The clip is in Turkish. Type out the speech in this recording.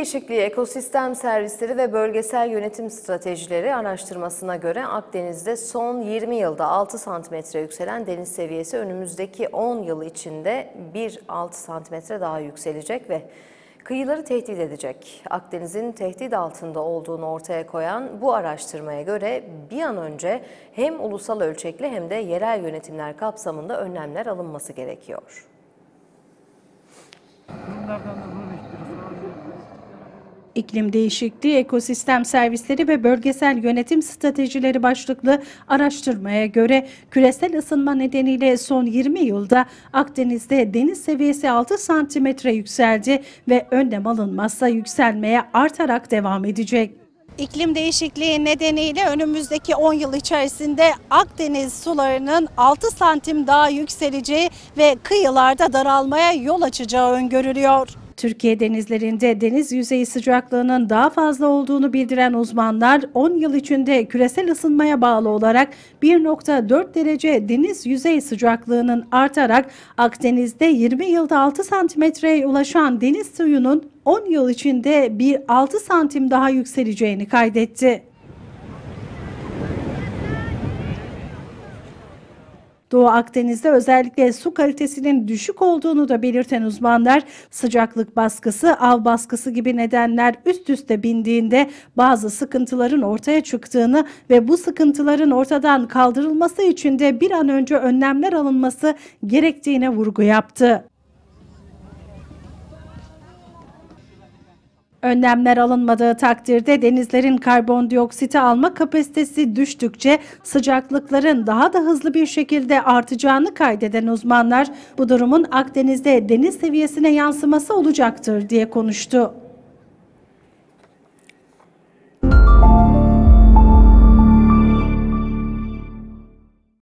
değişikliği, ekosistem servisleri ve bölgesel yönetim stratejileri araştırmasına göre Akdeniz'de son 20 yılda 6 santimetre yükselen deniz seviyesi önümüzdeki 10 yıl içinde 1-6 santimetre daha yükselecek ve kıyıları tehdit edecek. Akdeniz'in tehdit altında olduğunu ortaya koyan bu araştırmaya göre bir an önce hem ulusal ölçekli hem de yerel yönetimler kapsamında önlemler alınması gerekiyor. İklim değişikliği, ekosistem servisleri ve bölgesel yönetim stratejileri başlıklı araştırmaya göre küresel ısınma nedeniyle son 20 yılda Akdeniz'de deniz seviyesi 6 santimetre yükseldi ve önlem alınmazsa yükselmeye artarak devam edecek. İklim değişikliği nedeniyle önümüzdeki 10 yıl içerisinde Akdeniz sularının 6 santim daha yükseleceği ve kıyılarda daralmaya yol açacağı öngörülüyor. Türkiye denizlerinde deniz yüzeyi sıcaklığının daha fazla olduğunu bildiren uzmanlar 10 yıl içinde küresel ısınmaya bağlı olarak 1.4 derece deniz yüzey sıcaklığının artarak Akdeniz'de 20 yılda 6 santimetreye ulaşan deniz suyunun 10 yıl içinde bir 6 santim daha yükseleceğini kaydetti. Doğu Akdeniz'de özellikle su kalitesinin düşük olduğunu da belirten uzmanlar sıcaklık baskısı, av baskısı gibi nedenler üst üste bindiğinde bazı sıkıntıların ortaya çıktığını ve bu sıkıntıların ortadan kaldırılması için de bir an önce önlemler alınması gerektiğine vurgu yaptı. Önlemler alınmadığı takdirde denizlerin karbondioksiti alma kapasitesi düştükçe sıcaklıkların daha da hızlı bir şekilde artacağını kaydeden uzmanlar bu durumun Akdeniz'de deniz seviyesine yansıması olacaktır diye konuştu.